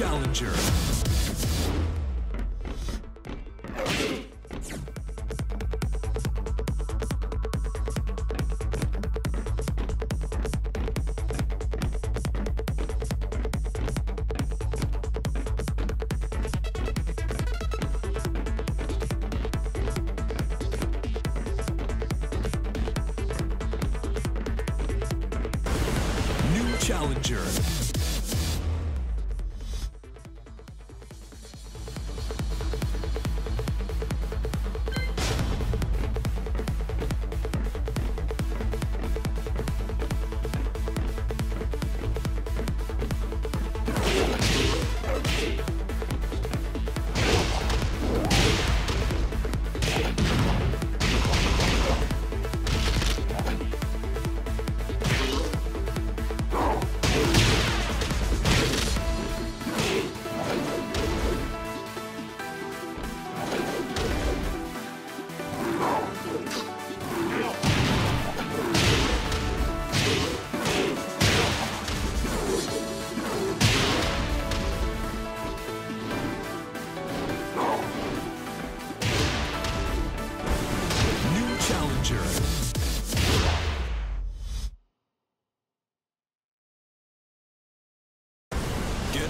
Challenger. New challenger.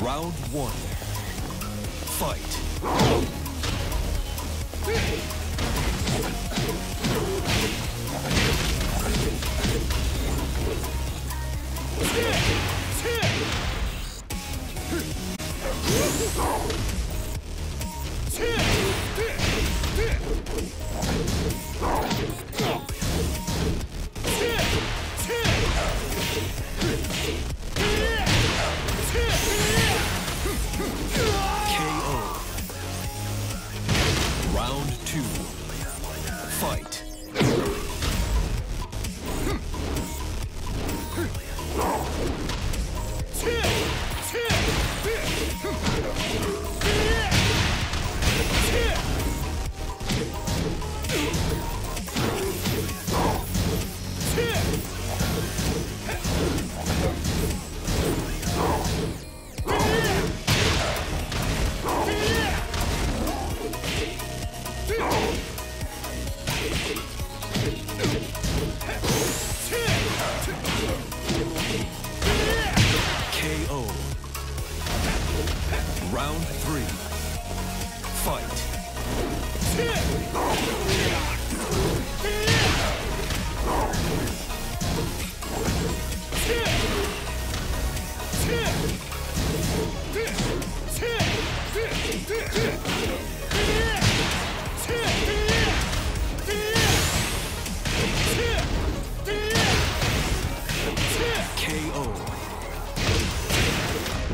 Round one. Fight. Round two. Fight.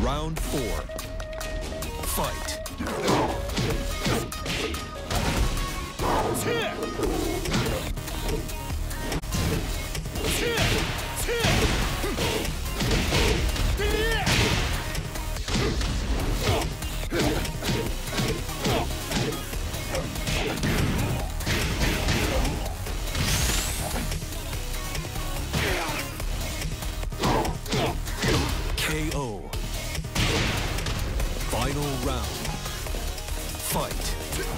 Round four. Fight. KO. You